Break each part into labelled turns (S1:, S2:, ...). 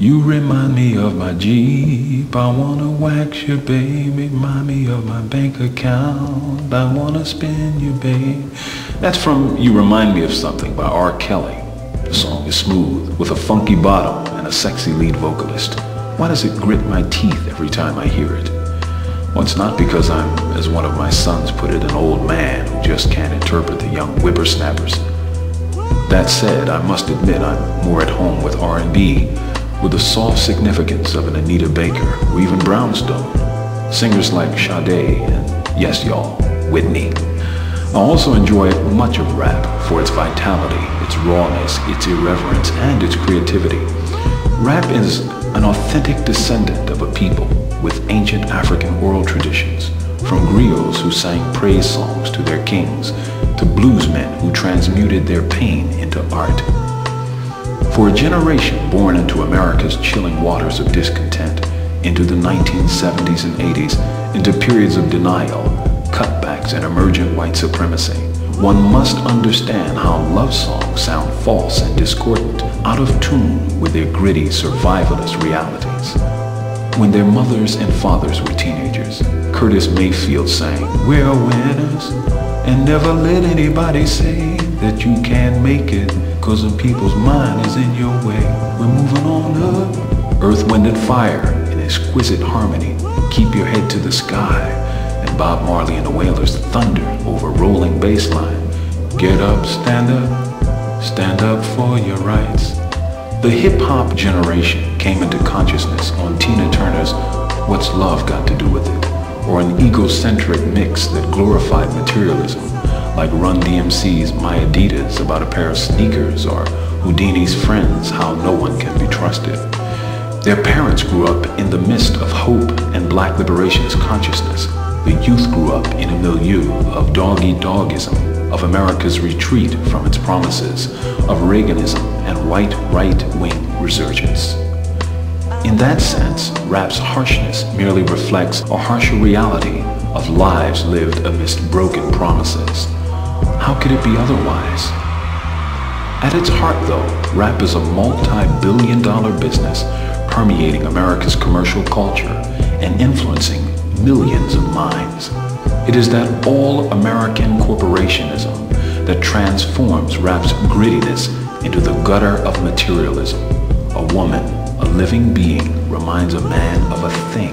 S1: You remind me of my Jeep. I wanna wax you, babe. Remind me of my bank account. I wanna spin you, babe. That's from You Remind Me of Something by R. Kelly. The song is smooth, with a funky bottom and a sexy lead vocalist. Why does it grit my teeth every time I hear it? Well, it's not because I'm, as one of my sons put it, an old man who just can't interpret the young whippersnappers. That said, I must admit I'm more at home with R&B with the soft significance of an Anita Baker or even Brownstone, singers like Sade and, yes y'all, Whitney. I also enjoy much of rap for its vitality, its rawness, its irreverence, and its creativity. Rap is an authentic descendant of a people with ancient African oral traditions, from griots who sang praise songs to their kings, to bluesmen who transmuted their pain into art. For a generation born into America's chilling waters of discontent, into the 1970s and 80s, into periods of denial, cutbacks, and emergent white supremacy, one must understand how love songs sound false and discordant, out of tune with their gritty survivalist realities. When their mothers and fathers were teenagers, Curtis Mayfield sang, We're winners, and never let anybody say that you can't make it, cause some people's mind is in your way. We're moving on up. Earth, Wind, and Fire in exquisite harmony, keep your head to the sky, and Bob Marley and the Wailers thunder over rolling bass line. Get up, stand up, stand up for your rights. The hip-hop generation came into consciousness on Tina Turner's What's Love Got to Do With It, or an egocentric mix that glorified materialism like Run DMC's My Adidas about a pair of sneakers or Whodini's Friends How No One Can Be Trusted. Their parents grew up in the midst of hope and black liberationist consciousness. The youth grew up in a milieu of dog-eat-dogism, of America's retreat from its promises, of Reaganism and white right-wing resurgence. In that sense, rap's harshness merely reflects a harsher reality of lives lived amidst broken promises. How could it be otherwise? At its heart, though, rap is a multi-billion dollar business permeating America's commercial culture and influencing millions of minds. It is that all-American corporationism that transforms rap's grittiness into the gutter of materialism. A woman, a living being, reminds a man of a thing,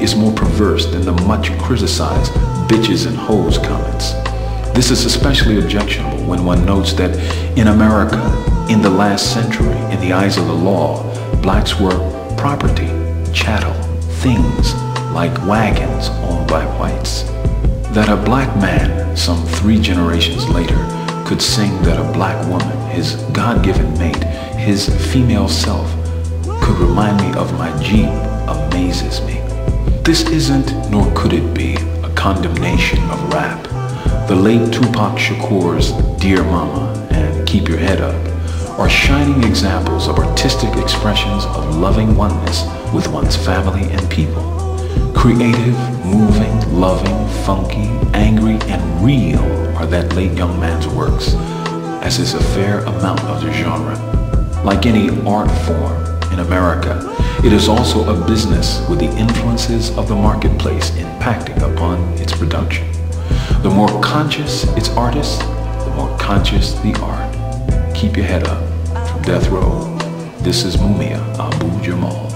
S1: is more perverse than the much criticized bitches and hoes comments. This is especially objectionable when one notes that in America, in the last century, in the eyes of the law, blacks were property, chattel, things like wagons owned by whites. That a black man, some three generations later, could sing that a black woman, his God-given mate, his female self, could remind me of my Jeep amazes me. This isn't, nor could it be, a condemnation of rap. The late Tupac Shakur's Dear Mama and Keep Your Head Up are shining examples of artistic expressions of loving oneness with one's family and people. Creative, moving, loving, funky, angry, and real are that late young man's works, as is a fair amount of the genre. Like any art form in America, it is also a business with the influences of the marketplace impacting upon its production. The more conscious its artist, the more conscious the art. Keep your head up. From Death Row, this is Mumia Abu Jamal.